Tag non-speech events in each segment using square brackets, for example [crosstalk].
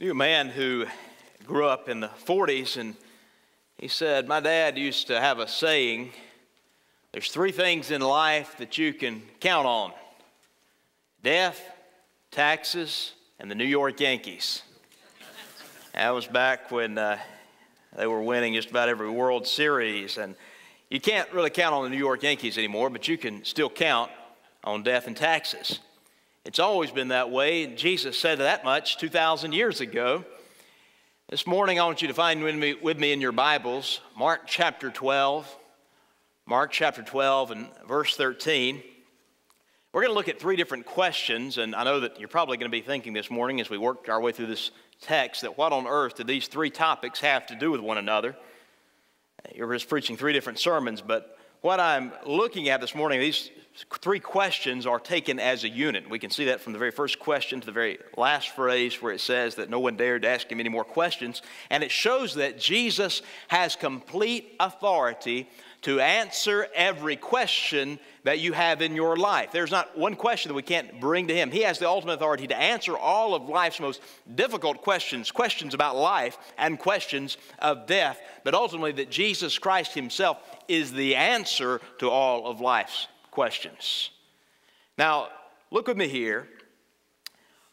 knew a man who grew up in the 40s, and he said, My dad used to have a saying there's three things in life that you can count on death, taxes, and the New York Yankees. that was back when uh, they were winning just about every World Series. And you can't really count on the New York Yankees anymore, but you can still count on death and taxes. It's always been that way. Jesus said that much 2,000 years ago. This morning, I want you to find with me, with me in your Bibles Mark chapter 12. Mark chapter 12 and verse 13. We're going to look at three different questions, and I know that you're probably going to be thinking this morning as we work our way through this text that what on earth do these three topics have to do with one another? You're just preaching three different sermons, but what I'm looking at this morning, these three questions are taken as a unit. We can see that from the very first question to the very last phrase where it says that no one dared to ask him any more questions. And it shows that Jesus has complete authority to answer every question that you have in your life. There's not one question that we can't bring to him. He has the ultimate authority to answer all of life's most difficult questions, questions about life and questions of death, but ultimately that Jesus Christ himself is the answer to all of life's questions. Now, look with me here.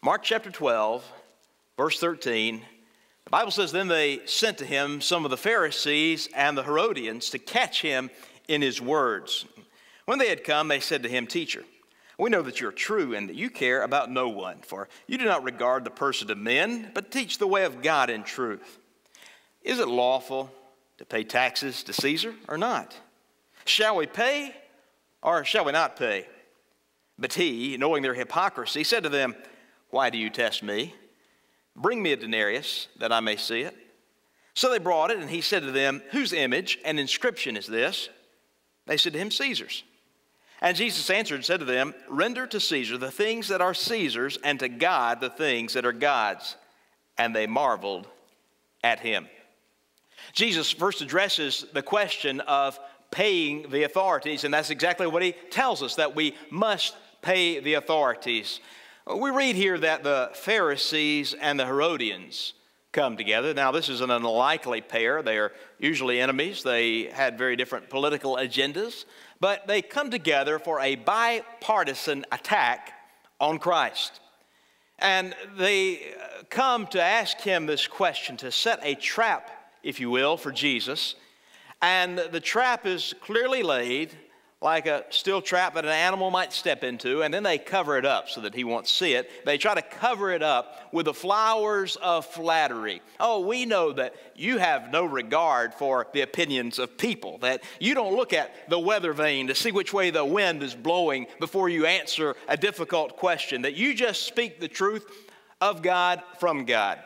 Mark chapter 12, verse 13. The Bible says, Then they sent to him some of the Pharisees and the Herodians to catch him in his words. When they had come, they said to him, Teacher, we know that you're true and that you care about no one, for you do not regard the person of men, but teach the way of God in truth. Is it lawful to pay taxes to Caesar or not? Shall we pay or shall we not pay? But he, knowing their hypocrisy, said to them, Why do you test me? Bring me a denarius that I may see it. So they brought it, and he said to them, Whose image and inscription is this? They said to him, Caesar's. And Jesus answered and said to them, Render to Caesar the things that are Caesar's, and to God the things that are God's. And they marveled at him. Jesus first addresses the question of paying the authorities, and that's exactly what he tells us that we must pay the authorities. Uh, we read here that the Pharisees and the Herodians come together. Now, this is an unlikely pair. They are usually enemies. They had very different political agendas, but they come together for a bipartisan attack on Christ. And they uh, come to ask him this question, to set a trap, if you will, for Jesus. And the trap is clearly laid like a steel trap that an animal might step into, and then they cover it up so that he won't see it. They try to cover it up with the flowers of flattery. Oh, we know that you have no regard for the opinions of people, that you don't look at the weather vane to see which way the wind is blowing before you answer a difficult question, that you just speak the truth of God from God.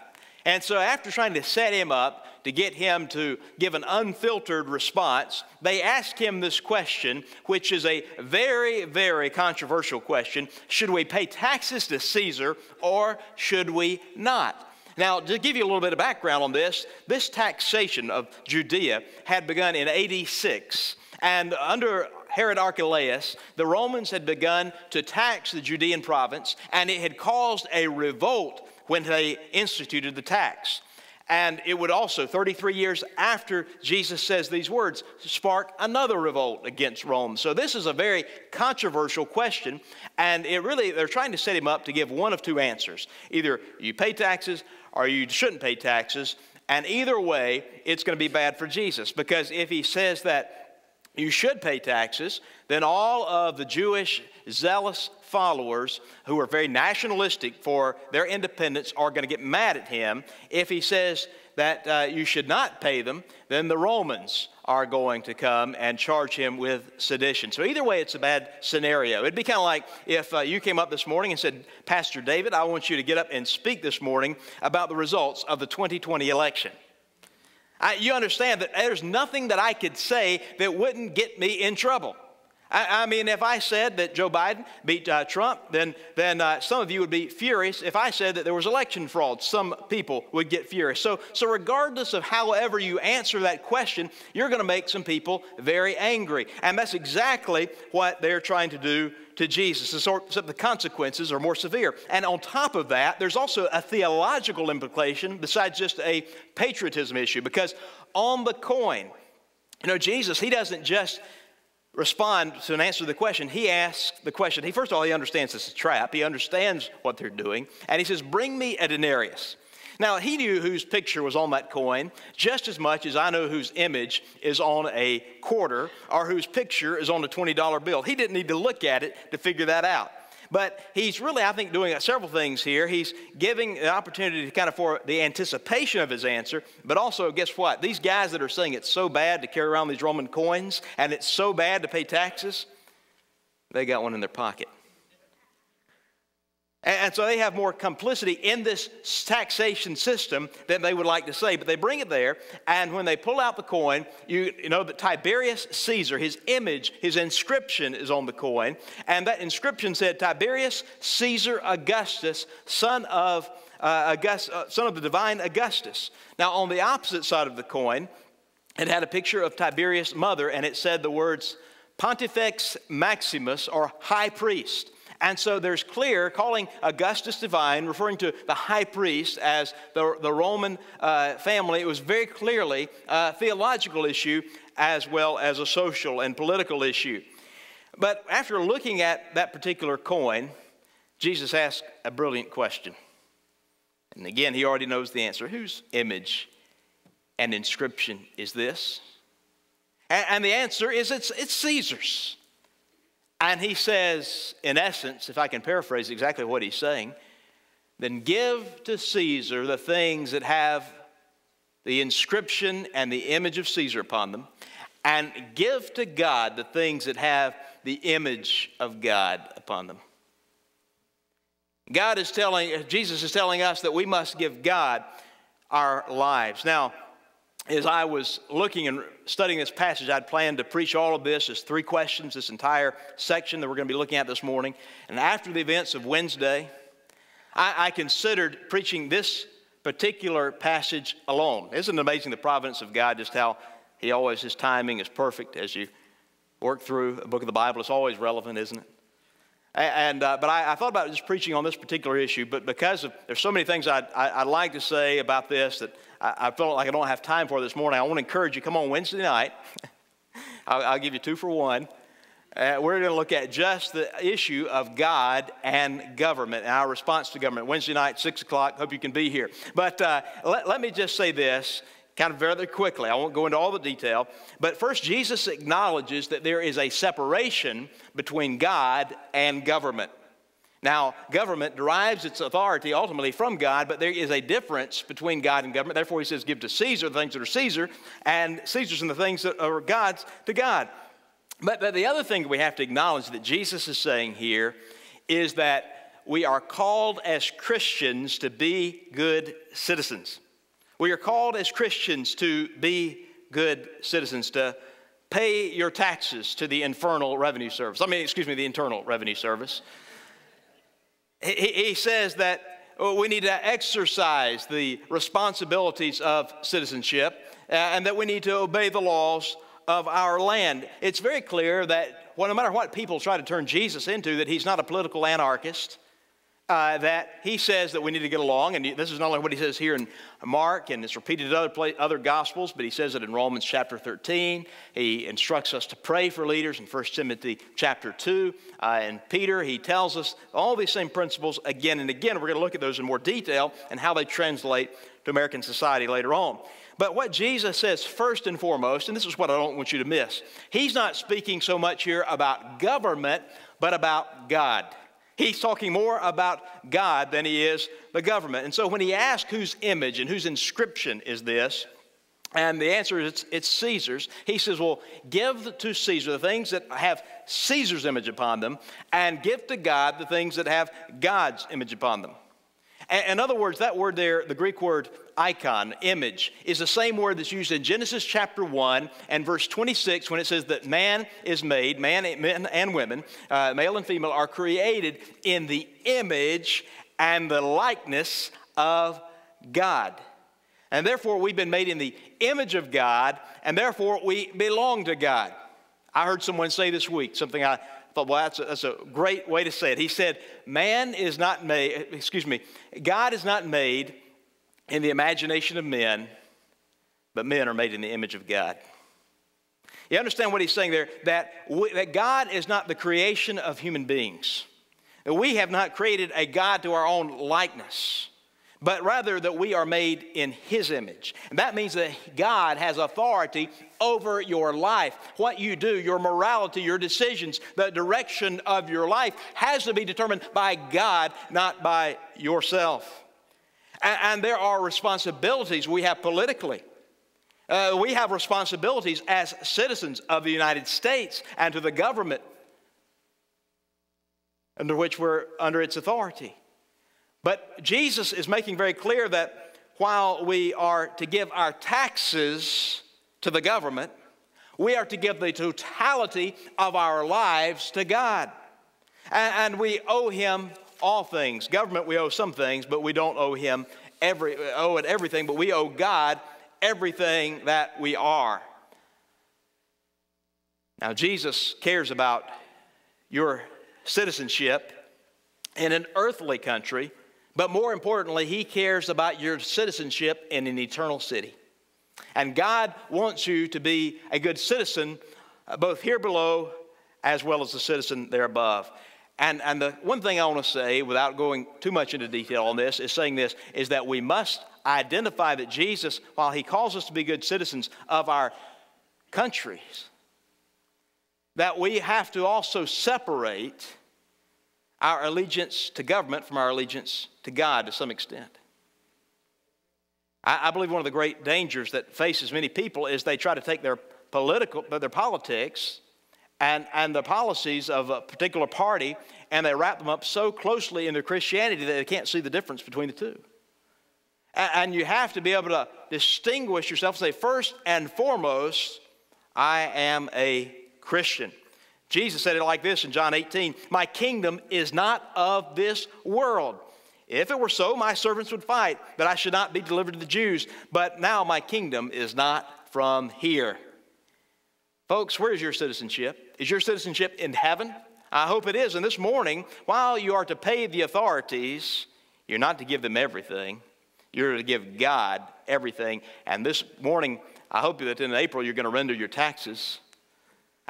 And so, after trying to set him up, to get him to give an unfiltered response, they ask him this question, which is a very, very controversial question Should we pay taxes to Caesar or should we not? Now, to give you a little bit of background on this, this taxation of Judea had begun in 86. And under Herod Archelaus, the Romans had begun to tax the Judean province, and it had caused a revolt when they instituted the tax. And it would also, 33 years after Jesus says these words, spark another revolt against Rome. So this is a very controversial question. And it really, they're trying to set him up to give one of two answers. Either you pay taxes or you shouldn't pay taxes. And either way, it's going to be bad for Jesus. Because if he says that you should pay taxes, then all of the Jewish zealous followers who are very nationalistic for their independence are going to get mad at him. If he says that uh, you should not pay them, then the Romans are going to come and charge him with sedition. So, either way, it's a bad scenario. It'd be kind of like if uh, you came up this morning and said, Pastor David, I want you to get up and speak this morning about the results of the 2020 election. I, you understand that there's nothing that I could say that wouldn't get me in trouble. I, I mean, if I said that Joe Biden beat uh, Trump, then, then uh, some of you would be furious. If I said that there was election fraud, some people would get furious. So, so regardless of however you answer that question, you're going to make some people very angry. And that's exactly what they're trying to do to Jesus. Except the consequences are more severe. And on top of that, there's also a theological implication besides just a patriotism issue. Because on the coin, you know, Jesus, he doesn't just respond to an answer to the question. He asks the question. He first of all, he understands it's a trap. He understands what they're doing. And he says, Bring me a denarius. Now, he knew whose picture was on that coin just as much as I know whose image is on a quarter or whose picture is on a $20 bill. He didn't need to look at it to figure that out. But he's really, I think, doing several things here. He's giving an opportunity to kind of for the anticipation of his answer, but also, guess what? These guys that are saying it's so bad to carry around these Roman coins and it's so bad to pay taxes, they got one in their pocket. And so they have more complicity in this taxation system than they would like to say. But they bring it there, and when they pull out the coin, you, know that Tiberius Caesar, his image, his inscription is on the coin. And that inscription said, Tiberius Caesar Augustus, son of, uh, August, uh, son of the divine Augustus. Now, on the opposite side of the coin, it had a picture of Tiberius' mother, and it said the words Pontifex Maximus, or high priest. And so there's clear calling Augustus divine, referring to the high priest as the, the Roman uh, family. It was very clearly a theological issue as well as a social and political issue. But after looking at that particular coin, Jesus asked a brilliant question. And again, he already knows the answer. Whose image and inscription is this? And, the answer is it's, it's Caesar's. And he says, in essence, if I can paraphrase exactly what he's saying, then give to Caesar the things that have the inscription and the image of Caesar upon them, and give to God the things that have the image of God upon them. God is telling, Jesus is telling us that we must give God our lives. Now, as I was looking and studying this passage, I'd planned to preach all of this as three questions, this entire section that we're going to be looking at this morning. And after the events of Wednesday, I, I considered preaching this particular passage alone. Isn't it amazing the providence of God, just how He always, His timing is perfect as you work through a book of the Bible? It's always relevant, isn't it? And, uh, but I, I, thought about just preaching on this particular issue, but because of, there's so many things I'd, I, would like to say about this that I, felt like I don't have time for this morning. I want to encourage you, come on Wednesday night. [laughs] I'll, I'll, give you two for one. Uh, we're going to look at just the issue of God and government and our response to government. Wednesday night, 6 o'clock. Hope you can be here. But uh, let, let me just say this kind of very quickly. I won't go into all the detail. But first, Jesus acknowledges that there is a separation between God and government. Now, government derives its authority ultimately from God, but there is a difference between God and government. Therefore, he says, Give to Caesar the things that are Caesar, and Caesar's and the things that are God's to God. But, but the other thing we have to acknowledge that Jesus is saying here is that we are called as Christians to be good citizens. We are called as Christians to be good citizens, to pay your taxes to the infernal revenue service. I mean, excuse me, the internal revenue service. He, he says that oh, we need to exercise the responsibilities of citizenship uh, and that we need to obey the laws of our land. It's very clear that well, no matter what people try to turn Jesus into, that he's not a political anarchist uh, that he says that we need to get along, and this is not only what he says here in Mark, and it's repeated in other, other Gospels, but he says it in Romans chapter 13. He instructs us to pray for leaders in 1 Timothy chapter 2. Uh, and Peter, he tells us all these same principles again and again. We're going to look at those in more detail and how they translate to American society later on. But what Jesus says first and foremost, and this is what I don't want you to miss, he's not speaking so much here about government, but about God. He's talking more about God than he is the government. And so when he asks whose image and whose inscription is this, and the answer is it's, it's, Caesar's. He says, Well, give to Caesar the things that have Caesar's image upon them, and give to God the things that have God's image upon them. In other words, that word there, the Greek word icon, image, is the same word that's used in Genesis chapter 1 and verse 26 when it says that man is made, man men and women, uh, male and female, are created in the image and the likeness of God. And therefore, we've been made in the image of God, and therefore we belong to God. I heard someone say this week something I thought, well, that's a, that's a great way to say it. He said, Man is not made, excuse me, God is not made in the imagination of men, but men are made in the image of God. You understand what he's saying there? That, we, that God is not the creation of human beings. That we have not created a God to our own likeness but rather that we are made in His image. And that means that God has authority over your life. What you do, your morality, your decisions, the direction of your life has to be determined by God, not by yourself. And, and there are responsibilities we have politically. Uh, we have responsibilities as citizens of the United States and to the government under which we're under its authority. But Jesus is making very clear that while we are to give our taxes to the government, we are to give the totality of our lives to God. And, we owe Him all things. Government, we owe some things, but we don't owe Him every, owe it everything, but we owe God everything that we are. Now, Jesus cares about your citizenship in an earthly country but more importantly, He cares about your citizenship in an eternal city. And God wants you to be a good citizen, uh, both here below as well as the citizen there above. And, and the one thing I want to say, without going too much into detail on this, is saying this is that we must identify that Jesus, while He calls us to be good citizens of our countries, that we have to also separate our allegiance to government from our allegiance to God to some extent. I, I believe one of the great dangers that faces many people is they try to take their political, their politics and, and the policies of a particular party and they wrap them up so closely in their Christianity that they can't see the difference between the two. And, and you have to be able to distinguish yourself and say, first and foremost, I am a Christian. Jesus said it like this in John 18 My kingdom is not of this world. If it were so, my servants would fight, that I should not be delivered to the Jews. But now my kingdom is not from here. Folks, where is your citizenship? Is your citizenship in heaven? I hope it is. And this morning, while you are to pay the authorities, you're not to give them everything. You're to give God everything. And this morning, I hope that in April you're going to render your taxes.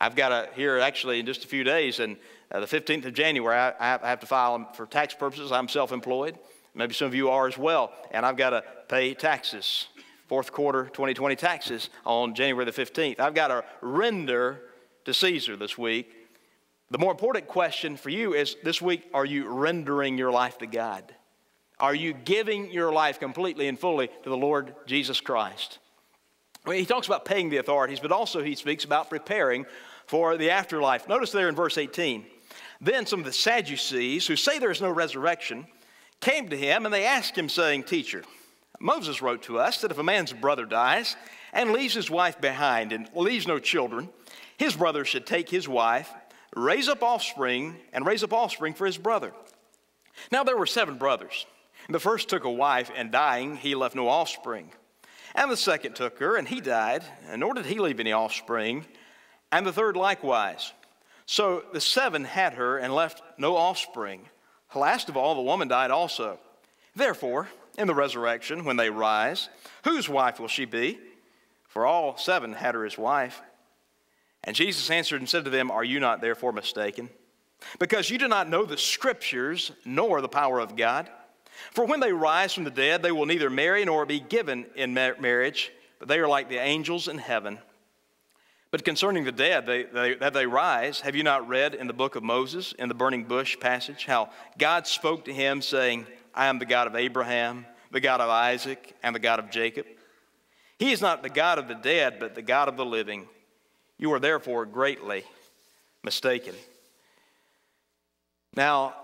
I've got a here actually in just a few days, and uh, the 15th of January, I, I, have to file for tax purposes. I'm self employed. Maybe some of you are as well. And I've got to pay taxes, fourth quarter 2020 taxes on January the 15th. I've got to render to Caesar this week. The more important question for you is this week are you rendering your life to God? Are you giving your life completely and fully to the Lord Jesus Christ? Well, he talks about paying the authorities, but also he speaks about preparing for the afterlife. Notice there in verse 18. Then some of the Sadducees, who say there is no resurrection, came to him and they asked him, saying, Teacher, Moses wrote to us that if a man's brother dies and leaves his wife behind and leaves no children, his brother should take his wife, raise up offspring, and raise up offspring for his brother. Now there were seven brothers. The first took a wife, and dying, he left no offspring. And the second took her, and he died, and nor did he leave any offspring and the third likewise. So the seven had her and left no offspring. Last of all, the woman died also. Therefore, in the resurrection, when they rise, whose wife will she be? For all seven had her as wife. And Jesus answered and said to them, Are you not therefore mistaken? Because you do not know the scriptures nor the power of God. For when they rise from the dead, they will neither marry nor be given in marriage, but they are like the angels in heaven. But concerning the dead, they, they, that they rise, have you not read in the book of Moses, in the burning bush passage, how God spoke to him, saying, I am the God of Abraham, the God of Isaac, and the God of Jacob? He is not the God of the dead, but the God of the living. You are therefore greatly mistaken. Now,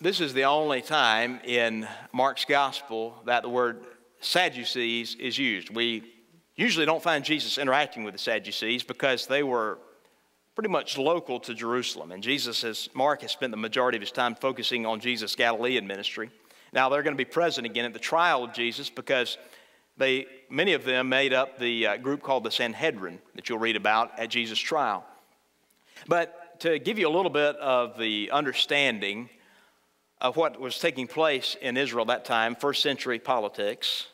this is the only time in Mark's gospel that the word Sadducees is used. We usually don't find Jesus interacting with the Sadducees because they were pretty much local to Jerusalem. And Jesus, has, Mark has spent the majority of his time focusing on Jesus' Galilean ministry. Now, they're going to be present again at the trial of Jesus because they, many of them made up the uh, group called the Sanhedrin that you'll read about at Jesus' trial. But to give you a little bit of the understanding of what was taking place in Israel that time, first century politics,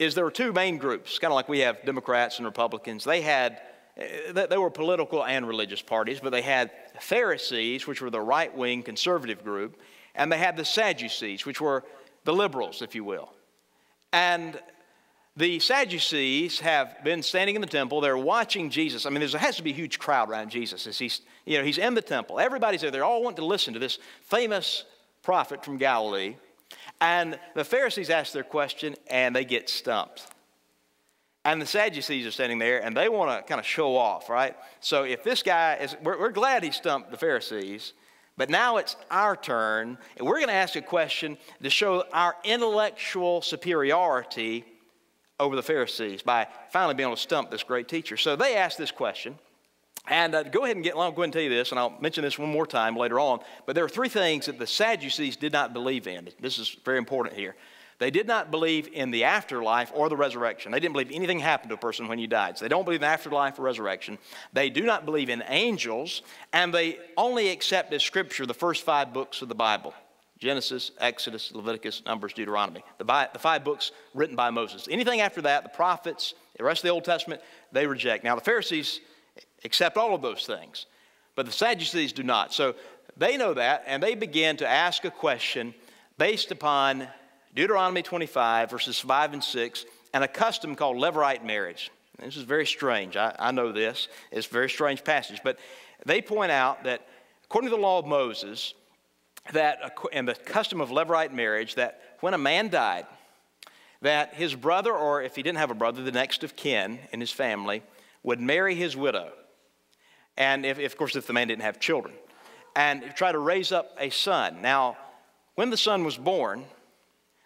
is there were two main groups, kind of like we have Democrats and Republicans. They had eh, they were political and religious parties, but they had Pharisees, which were the right wing conservative group, and they had the Sadducees, which were the liberals, if you will. And the Sadducees have been standing in the temple. They're watching Jesus. I mean, there has to be a huge crowd around Jesus as he's, you know, he's in the temple. Everybody's there. They all want to listen to this famous prophet from Galilee. And the Pharisees ask their question and they get stumped. And the Sadducees are standing there and they want to kind of show off, right? So if this guy is, we're, we're glad he stumped the Pharisees, but now it's our turn and we're going to ask a question to show our intellectual superiority over the Pharisees by finally being able to stump this great teacher. So they ask this question. And uh, go ahead and get, I'll go ahead and tell you this, and I'll mention this one more time later on. But there are three things that the Sadducees did not believe in. This is very important here. They did not believe in the afterlife or the resurrection. They didn't believe anything happened to a person when you died. So they don't believe in afterlife or resurrection. They do not believe in angels, and they only accept as scripture the first five books of the Bible. Genesis, Exodus, Leviticus, Numbers, Deuteronomy. The, the, five books written by Moses. Anything after that, the prophets, the rest of the Old Testament, they reject. Now, the Pharisees accept all of those things, but the Sadducees do not. So they know that, and they begin to ask a question based upon Deuteronomy 25, verses 5 and 6, and a custom called Levirate marriage. This is very strange. I, I know this. It's a very strange passage. But they point out that according to the law of Moses, that and the custom of Levirate marriage, that when a man died, that his brother, or if he didn't have a brother, the next of kin in his family, would marry his widow. And if, if, of course, if the man didn't have children, and try to raise up a son. Now, when the son was born,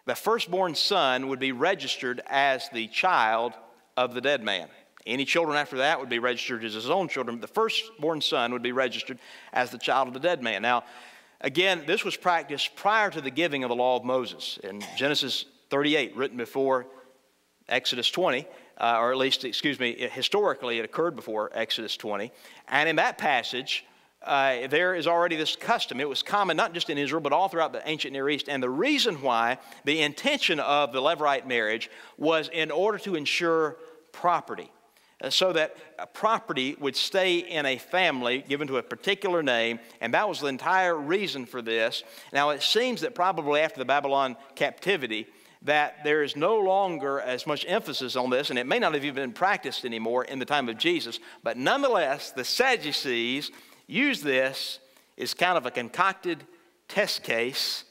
the firstborn son would be registered as the child of the dead man. Any children after that would be registered as his own children, but the firstborn son would be registered as the child of the dead man. Now, Again, this was practiced prior to the giving of the law of Moses in Genesis 38, written before Exodus 20, uh, or at least, excuse me, historically it occurred before Exodus 20. And in that passage, uh, there is already this custom. It was common not just in Israel, but all throughout the ancient Near East. And the reason why the intention of the Levirate marriage was in order to ensure property. Uh, so that property would stay in a family given to a particular name, and that was the entire reason for this. Now, it seems that probably after the Babylon captivity, that there is no longer as much emphasis on this, and it may not have even been practiced anymore in the time of Jesus, but nonetheless, the Sadducees use this as kind of a concocted test case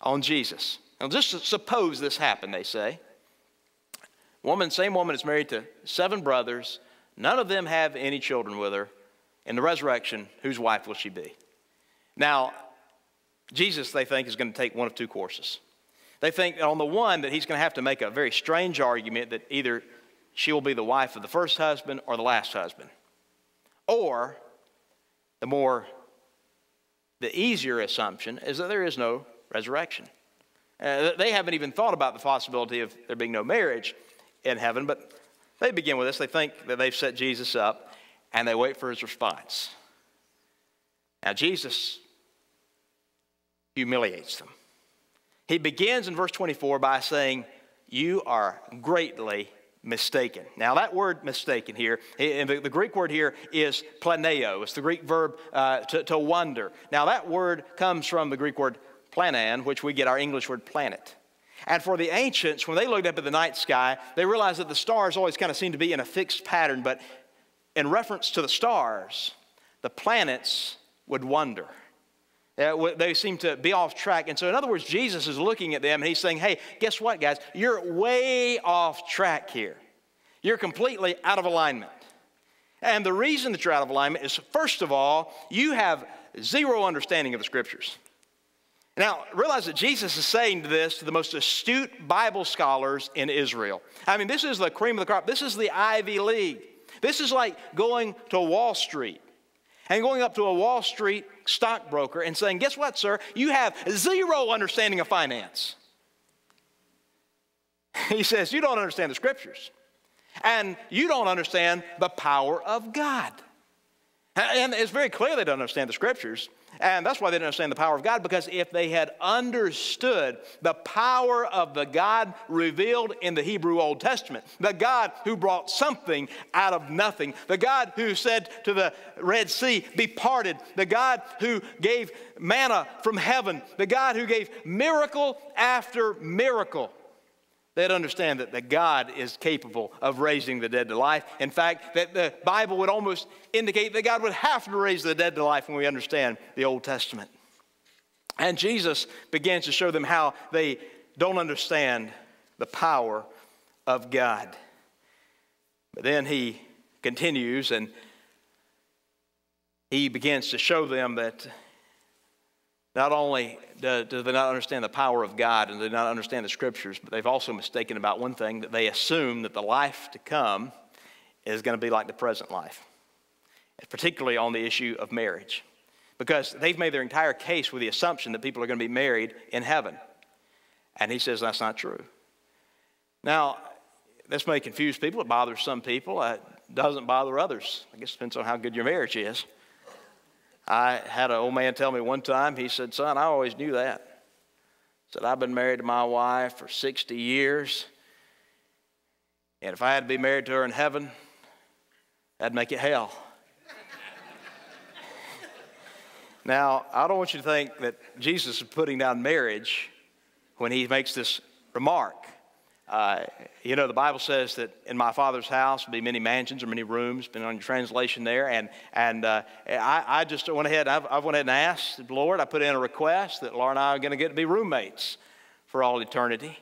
on Jesus. Now, just suppose this happened, they say. Woman, same woman is married to seven brothers. None of them have any children with her. In the resurrection, whose wife will she be? Now, Jesus, they think, is going to take one of two courses. They think, on the one, that he's going to have to make a very strange argument that either she will be the wife of the first husband or the last husband. Or, the more, the easier assumption is that there is no resurrection. Uh, they haven't even thought about the possibility of there being no marriage in heaven, but they begin with this. They think that they've set Jesus up and they wait for his response. Now, Jesus humiliates them. He begins in verse 24 by saying, You are greatly mistaken. Now, that word mistaken here, the, Greek word here is planeo. It's the Greek verb uh, to, to wonder. Now, that word comes from the Greek word planan, which we get our English word planet. And for the ancients, when they looked up at the night sky, they realized that the stars always kind of seemed to be in a fixed pattern, but in reference to the stars, the planets would wander. Uh, they seem to be off track. And so, in other words, Jesus is looking at them and he's saying, Hey, guess what, guys? You're way off track here. You're completely out of alignment. And the reason that you're out of alignment is, first of all, you have zero understanding of the scriptures. Now, realize that Jesus is saying this to the most astute Bible scholars in Israel. I mean, this is the cream of the crop. This is the Ivy League. This is like going to Wall Street and going up to a Wall Street stockbroker and saying, Guess what, sir? You have zero understanding of finance. [laughs] He says, You don't understand the scriptures, and you don't understand the power of God. And it's very clear they don't understand the scriptures. And that's why they didn't understand the power of God, because if they had understood the power of the God revealed in the Hebrew Old Testament, the God who brought something out of nothing, the God who said to the Red Sea, Be parted, the God who gave manna from heaven, the God who gave miracle after miracle They'd understand that, that God is capable of raising the dead to life. In fact, that the Bible would almost indicate that God would have to raise the dead to life when we understand the Old Testament. And Jesus begins to show them how they don't understand the power of God. But then he continues and he begins to show them that not only do, do, they not understand the power of God and do not understand the scriptures, but they've also mistaken about one thing that they assume that the life to come is going to be like the present life, particularly on the issue of marriage. Because they've made their entire case with the assumption that people are going to be married in heaven. And he says that's not true. Now, this may confuse people. It bothers some people. It doesn't bother others. I guess it depends on how good your marriage is. I had an old man tell me one time, he said, Son, I always knew that. He said, I've been married to my wife for 60 years. And if I had to be married to her in heaven, that'd make it hell. [laughs] now, I don't want you to think that Jesus is putting down marriage when he makes this remark. Uh, you know, the Bible says that in my Father's house will be many mansions or many rooms, depending on your translation there. And, and uh, I, I, just went ahead, I've, I went ahead and asked the Lord, I put in a request that Laura and I are going to get to be roommates for all eternity.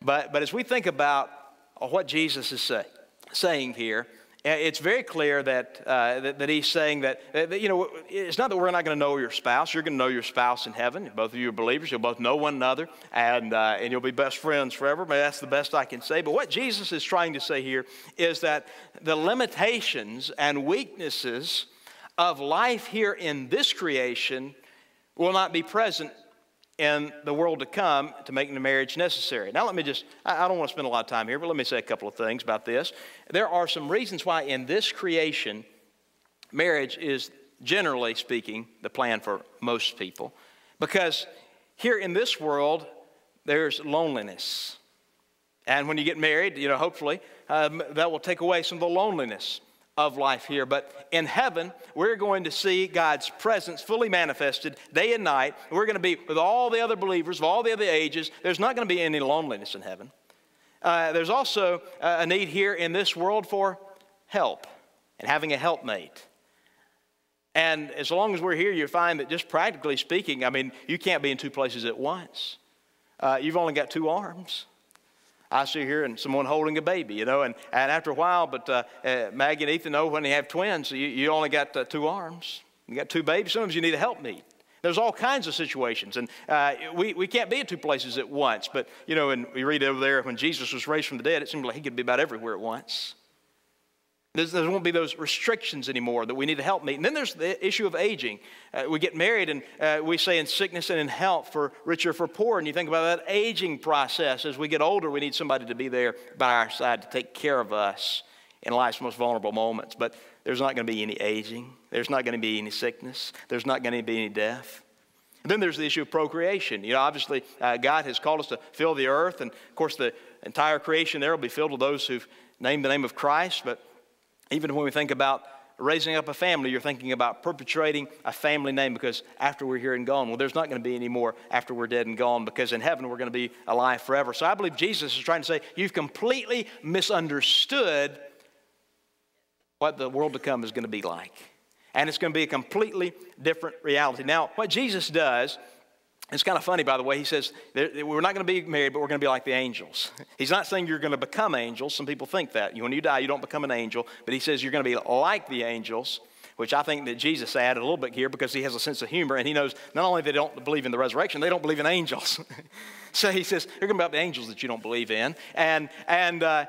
But, but as we think about what Jesus is say, saying here, it's very clear that, uh, that, that, he's saying that, that, you know, it's not that we're not going to know your spouse. You're going to know your spouse in heaven. Both of you are believers. You'll both know one another, and, uh, and you'll be best friends forever. But that's the best I can say. But what Jesus is trying to say here is that the limitations and weaknesses of life here in this creation will not be present in the world to come to make the marriage necessary. Now, let me just, I don't want to spend a lot of time here, but let me say a couple of things about this. There are some reasons why in this creation, marriage is generally speaking the plan for most people. Because here in this world, there's loneliness. And when you get married, you know, hopefully, um, that will take away some of the loneliness of life here. But in heaven, we're going to see God's presence fully manifested day and night. We're going to be with all the other believers of all the other ages. There's not going to be any loneliness in heaven. Uh, there's also a need here in this world for help and having a helpmate. And as long as we're here, you find that just practically speaking, I mean, you can't be in two places at once. Uh, you've only got two arms. I see here and someone holding a baby, you know, and, and after a while, but uh, uh, Maggie and Ethan know when they have twins, you, you only got uh, two arms. You got two babies. Sometimes you need a helpmeet. There's all kinds of situations, and uh, we, we can't be in two places at once. But, you know, and we read over there when Jesus was raised from the dead, it seemed like he could be about everywhere at once. There's, there won't be those restrictions anymore that we need to help meet. And then there's the issue of aging. Uh, we get married and uh, we say in sickness and in health for rich or for poor. And you think about that aging process. As we get older, we need somebody to be there by our side to take care of us in life's most vulnerable moments. But there's not going to be any aging, there's not going to be any sickness, there's not going to be any death. And then there's the issue of procreation. You know, obviously, uh, God has called us to fill the earth. And of course, the entire creation there will be filled with those who've named the name of Christ. But even when we think about raising up a family, you're thinking about perpetuating a family name because after we're here and gone, well, there's not going to be any more after we're dead and gone because in heaven we're going to be alive forever. So I believe Jesus is trying to say you've completely misunderstood what the world to come is going to be like. And it's going to be a completely different reality. Now, what Jesus does it's kind of funny, by the way. He says, We're not going to be married, but we're going to be like the angels. He's not saying you're going to become angels. Some people think that. When you die, you don't become an angel. But he says you're going to be like the angels. which I think that Jesus added a little bit here because he has a sense of humor and he knows not only they don't believe in the resurrection, they don't believe in angels. [laughs] so he says, You're going to be about the angels that you don't believe in. And, and uh,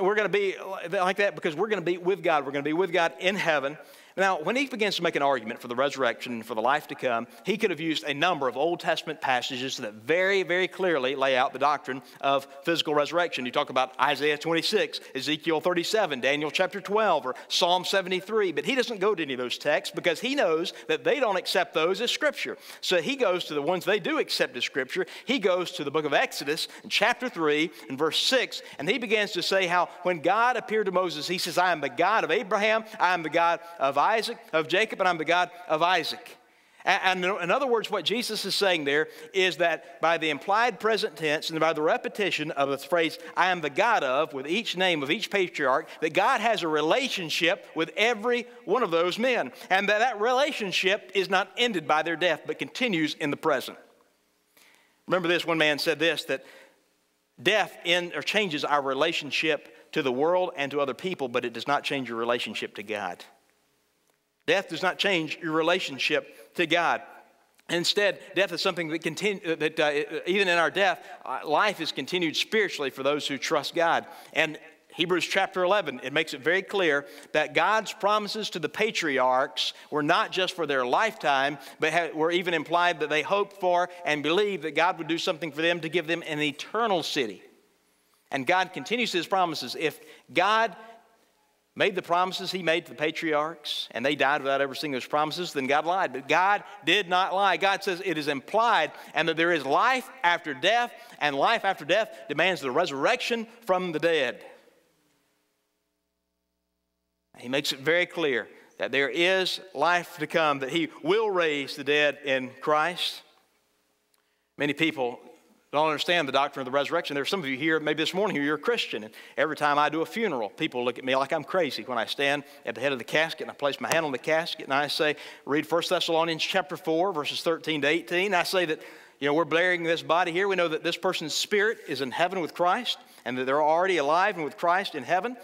we're going to be like that because we're going to be with God. We're going to be with God in heaven. Now, when he begins to make an argument for the resurrection and for the life to come, he could have used a number of Old Testament passages that very, very clearly lay out the doctrine of physical resurrection. You talk about Isaiah 26, Ezekiel 37, Daniel chapter 12, or Psalm 73, but he doesn't go to any of those texts because he knows that they don't accept those as Scripture. So he goes to the ones they do accept as Scripture. He goes to the book of Exodus in chapter 3 and verse 6, and he begins to say how when God appeared to Moses, he says, I am the God of Abraham, I am the God of of Jacob, and I'm the God of Isaac. And in other words, what Jesus is saying there is that by the implied present tense and by the repetition of the phrase, I am the God of, with each name of each patriarch, that God has a relationship with every one of those men. And that that relationship is not ended by their death, but continues in the present. Remember this, one man said this, that death in, or changes our relationship to the world and to other people, but it does not change your relationship to God. Death does not change your relationship to God. Instead, death is something that, continue, that uh, even in our death, uh, life is continued spiritually for those who trust God. And Hebrews chapter 11, it makes it very clear that God's promises to the patriarchs were not just for their lifetime, but were even implied that they hoped for and believed that God would do something for them to give them an eternal city. And God continues his promises. If God made the promises he made to the patriarchs and they died without ever seeing those promises, then God lied. But God did not lie. God says it is implied and that there is life after death, and life after death demands the resurrection from the dead. He makes it very clear that there is life to come, that he will raise the dead in Christ. Many people don't understand the doctrine of the resurrection. There's some of you here, maybe this morning, you're a Christian, and every time I do a funeral, people look at me like I'm crazy when I stand at the head of the casket and I place my hand on the casket and I say, read 1 Thessalonians chapter 4, verses 13 to 18. I say that, you know, we're burying this body here. We know that this person's spirit is in heaven with Christ and that they're already alive and with Christ in heaven.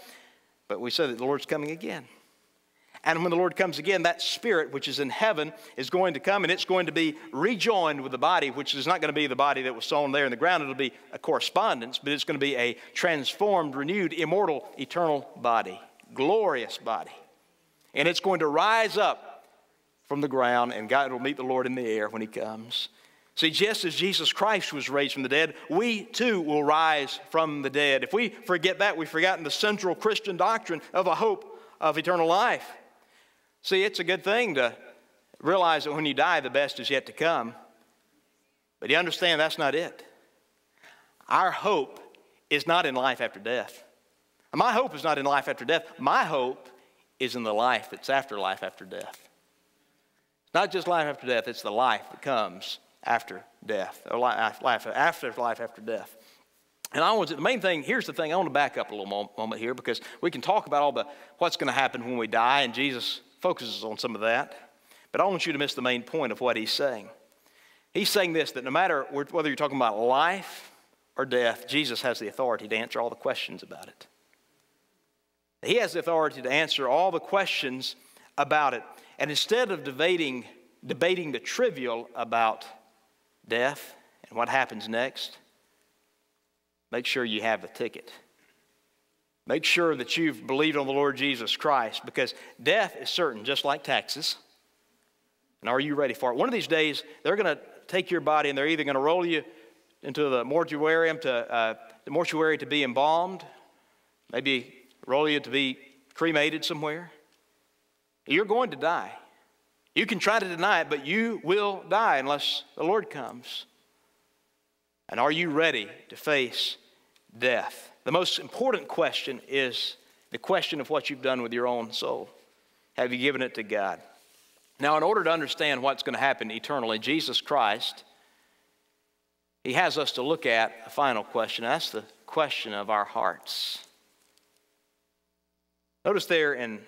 But we say that the Lord's coming again. And when the Lord comes again, that spirit which is in heaven is going to come and it's going to be rejoined with the body, which is not going to be the body that was sown there in the ground. It'll be a correspondence, but it's going to be a transformed, renewed, immortal, eternal body, glorious body. And it's going to rise up from the ground, and God will meet the Lord in the air when He comes. See, just as Jesus Christ was raised from the dead, we too will rise from the dead. If we forget that, we've forgotten the central Christian doctrine of a hope of eternal life. See, it's a good thing to realize that when you die, the best is yet to come. But you understand that's not it. Our hope is not in life after death. My hope is not in life after death. My hope is in the life that's after life after death. Not just life after death, it's the life that comes after death, or life, life after life after death. And I want to, the main thing, here's the thing, I want to back up a little moment here because we can talk about all the what's going to happen when we die, and Jesus focuses on some of that. But I don't want you to miss the main point of what he's saying. He's saying this that no matter whether you're talking about life or death, Jesus has the authority to answer all the questions about it. He has the authority to answer all the questions about it. And instead of debating, debating the trivial about death and what happens next, make sure you have the ticket. Make sure that you've believed on the Lord Jesus Christ because death is certain, just like taxes. And are you ready for it? One of these days, they're going to take your body and they're either going to roll you into the mortuarium to uh, the mortuary to be embalmed, maybe roll you to be cremated somewhere. You're going to die. You can try to deny it, but you will die unless the Lord comes. And are you ready to face death? The most important question is the question of what you've done with your own soul. Have you given it to God? Now, in order to understand what's going to happen eternally, Jesus Christ, He has us to look at a final question. That's the question of our hearts. Notice there in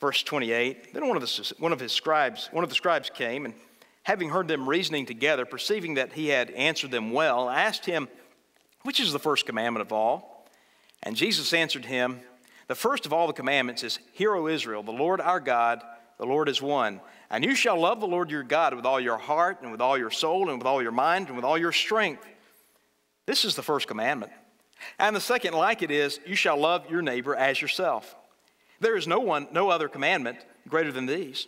verse 28, then one of, the, one of his scribes, one of the scribes came, and having heard them reasoning together, perceiving that he had answered them well, asked him, Which is the first commandment of all? And Jesus answered him, The first of all the commandments is, Hear, O Israel, the Lord our God, The Lord is one. And you shall love the Lord your God with all your heart, and with all your soul, and with all your mind, and with all your strength. This is the first commandment. And the second, like it, is you shall love your neighbor as yourself. There is no one, no other commandment greater than these.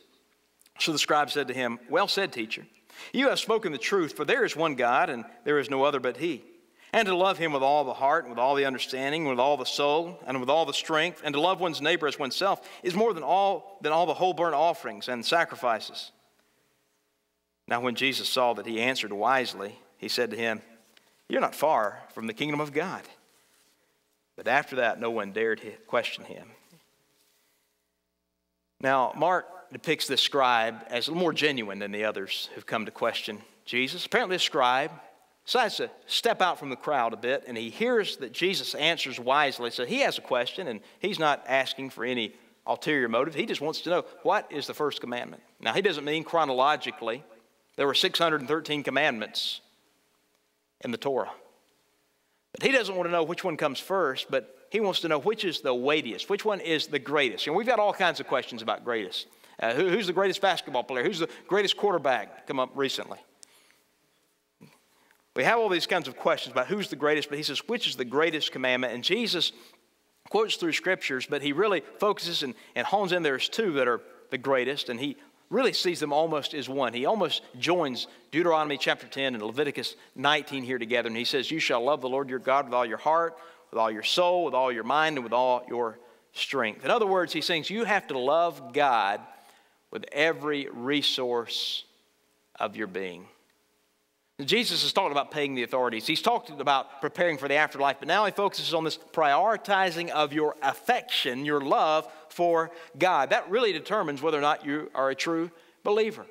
So the scribe said to him, Well said, teacher. You have spoken the truth, for there is one God, and there is no other but He. And to love Him with all the heart, and with all the understanding, with all the soul, and with all the strength, and to love one's neighbor as oneself is more than all, than all the whole burnt offerings and sacrifices. Now, when Jesus saw that he answered wisely, he said to him, You're not far from the kingdom of God. But after that, no one dared question him. Now, Mark depicts this scribe as a little more genuine than the others who've come to question Jesus. Apparently, a scribe decides to step out from the crowd a bit, and he hears that Jesus answers wisely. So he has a question, and he's not asking for any ulterior motive. He just wants to know what is the first commandment. Now, he doesn't mean chronologically. There were 613 commandments in the Torah. But he doesn't want to know which one comes first, but he wants to know which is the weightiest, which one is the greatest. And we've got all kinds of questions about greatest. Uh, who, who's the greatest basketball player? Who's the greatest quarterback? Come up recently. We have all these kinds of questions about who's the greatest, but he says, which is the greatest commandment? And Jesus quotes through scriptures, but he really focuses and, and hones in there's two that are the greatest, and he really sees them almost as one. He almost joins Deuteronomy chapter 10 and Leviticus 19 here together, and he says, You shall love the Lord your God with all your heart, with all your soul, with all your mind, and with all your strength. In other words, he's saying you have to love God with every resource of your being. Jesus is talking about paying the authorities. He's talking about preparing for the afterlife, but now he focuses on this prioritizing of your affection, your love for God. That really determines whether or not you are a true believer.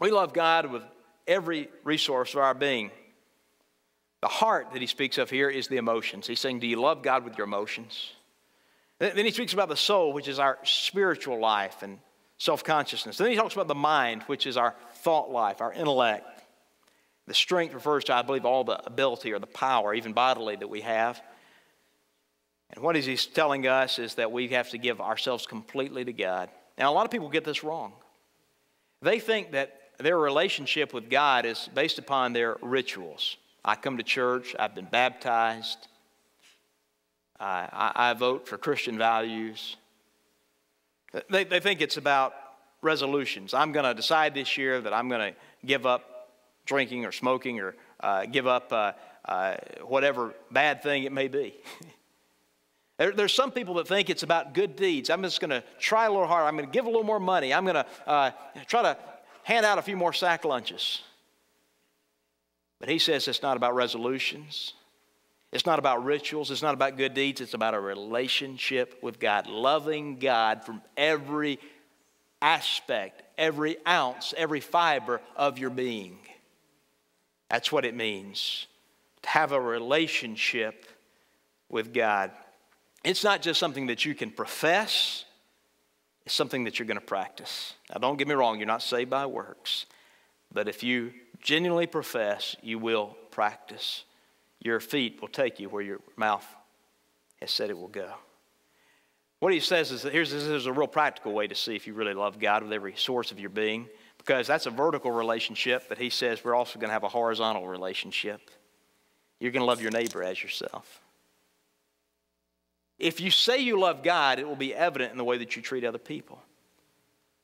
We love God with every resource of our being. The heart that he speaks of here is the emotions. He's saying, Do you love God with your emotions? Then he speaks about the soul, which is our spiritual life and self consciousness. Then he talks about the mind, which is our thought life, our intellect. The strength refers to, I believe, all the ability or the power, even bodily, that we have. And what he's telling us is that we have to give ourselves completely to God. Now, a lot of people get this wrong. They think that their relationship with God is based upon their rituals. I come to church, I've been baptized, I, I, I vote for Christian values, they, they think it's about resolutions. I'm going to decide this year that I'm going to give up drinking or smoking or uh, give up uh, uh, whatever bad thing it may be. [laughs] there, there's some people that think it's about good deeds. I'm just going to try a little harder. I'm going to give a little more money. I'm going to uh, try to hand out a few more sack lunches. But he says it's not about resolutions. It's not about rituals. It's not about good deeds. It's about a relationship with God, loving God from every aspect, every ounce, every fiber of your being. That's what it means to have a relationship with God. It's not just something that you can profess, it's something that you're going to practice. Now, don't get me wrong, you're not saved by works. But if you genuinely profess, you will practice your feet will take you where your mouth has said it will go. What he says is that here's, here's a real practical way to see if you really love God with every source of your being, because that's a vertical relationship, but he says we're also going to have a horizontal relationship. You're going to love your neighbor as yourself. If you say you love God, it will be evident in the way that you treat other people.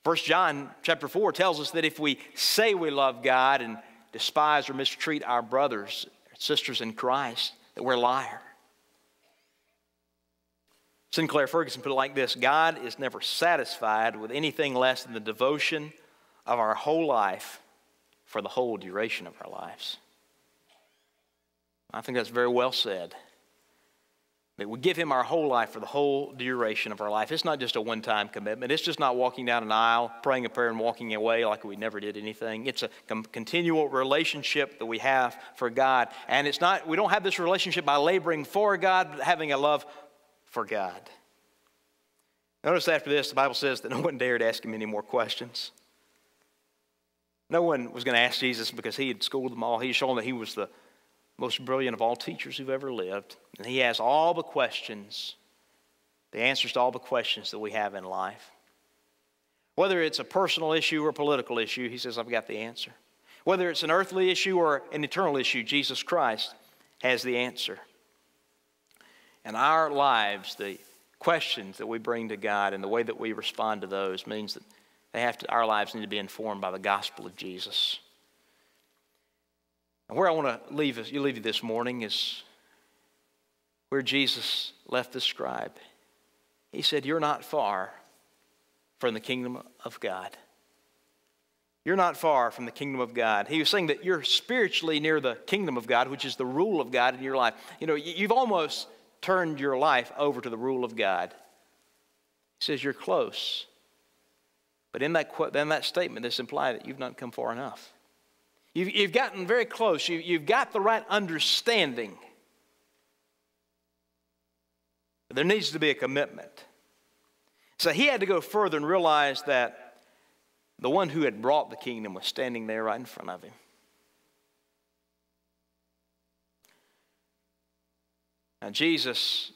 First John chapter 4 tells us that if we say we love God and despise or mistreat our brothers sisters in Christ, that we're liar. Sinclair Ferguson put it like this God is never satisfied with anything less than the devotion of our whole life for the whole duration of our lives. I think that's very well said. That we give Him our whole life for the whole duration of our life. It's not just a one time commitment. It's just not walking down an aisle, praying a prayer, and walking away like we never did anything. It's a continual relationship that we have for God. And it's not, we don't have this relationship by laboring for God, but having a love for God. Notice after this, the Bible says that no one dared ask Him any more questions. No one was going to ask Jesus because He had schooled them all. He had shown that He was the most brilliant of all teachers who've ever lived. And he has all the questions, the answers to all the questions that we have in life. Whether it's a personal issue or a political issue, he says, I've got the answer. Whether it's an earthly issue or an eternal issue, Jesus Christ has the answer. And our lives, the questions that we bring to God and the way that we respond to those means that they have to, our lives need to be informed by the gospel of Jesus. And where I want to leave you leave you this morning is where Jesus left the scribe. He said, You're not far from the kingdom of God. You're not far from the kingdom of God. He was saying that you're spiritually near the kingdom of God, which is the rule of God in your life. You know, you've almost turned your life over to the rule of God. He says you're close. But in that, in that statement, this implies that you've not come far enough. You've, you've gotten very close. You, you've got the right understanding. But there needs to be a commitment. So he had to go further and realize that the one who had brought the kingdom was standing there right in front of him. Now, Jesus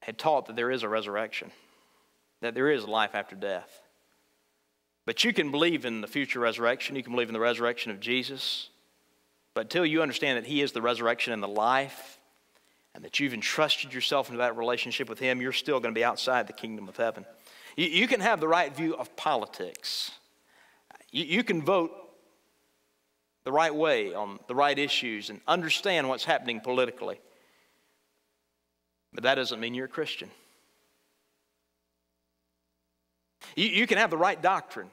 had taught that there is a resurrection, that there is life after death. But you can believe in the future resurrection, you can believe in the resurrection of Jesus, but until you understand that He is the resurrection and the life, and that you've entrusted yourself into that relationship with Him, you're still going to be outside the kingdom of heaven. You, you can have the right view of politics, you, you can vote the right way on the right issues and understand what's happening politically. But that doesn't mean you're a Christian. You, you can have the right doctrine,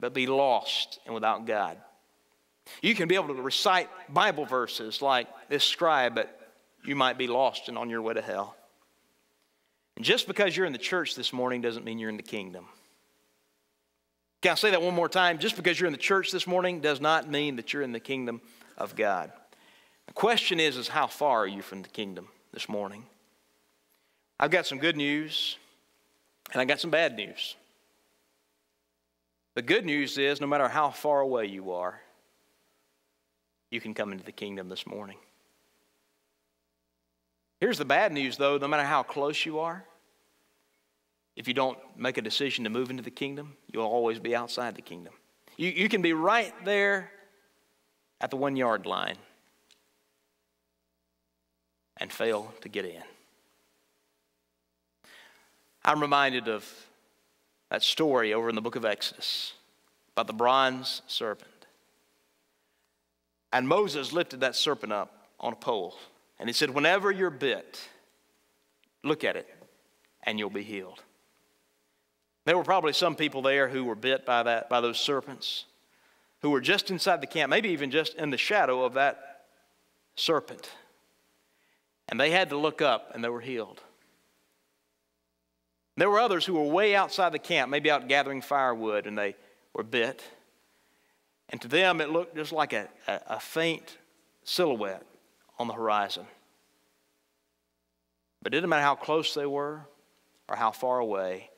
but be lost and without God. You can be able to recite Bible verses like this scribe, but you might be lost and on your way to hell. And just because you're in the church this morning doesn't mean you're in the kingdom. Can I say that one more time? Just because you're in the church this morning does not mean that you're in the kingdom of God. The question is, is how far are you from the kingdom this morning? I've got some good news and I got some bad news. The good news is no matter how far away you are, you can come into the kingdom this morning. Here's the bad news, though no matter how close you are, if you don't make a decision to move into the kingdom, you'll always be outside the kingdom. You, you can be right there at the one yard line and fail to get in. I'm reminded of that story over in the book of Exodus about the bronze serpent. And Moses lifted that serpent up on a pole. And he said, Whenever you're bit, look at it and you'll be healed. There were probably some people there who were bit by, that, by those serpents, who were just inside the camp, maybe even just in the shadow of that serpent. And they had to look up and they were healed. There were others who were way outside the camp, maybe out gathering firewood, and they were bit. And to them, it looked just like a, a, a faint silhouette on the horizon. But it didn't matter how close they were or how far away,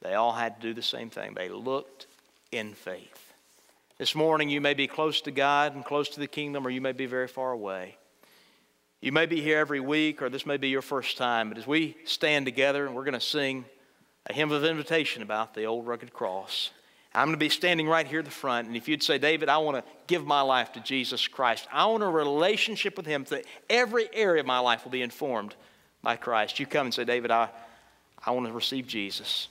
they all had to do the same thing. They looked in faith. This morning, you may be close to God and close to the kingdom, or you may be very far away. You may be here every week, or this may be your first time, but as we stand together and we're going to sing a hymn of invitation about the old rugged cross, I'm going to be standing right here at the front. And if you'd say, David, I want to give my life to Jesus Christ, I want a relationship with Him that every area of my life will be informed by Christ. You come and say, David, I, I want to receive Jesus.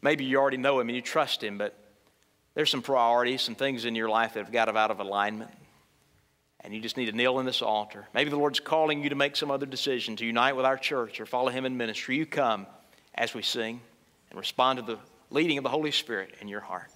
Maybe you already know Him and you trust Him, but there's some priorities, some things in your life that have got out of alignment and you just need to kneel in this altar. Maybe the Lord's calling you to make some other decision, to unite with our church or follow Him in ministry. You come as we sing and respond to the leading of the Holy Spirit in your heart.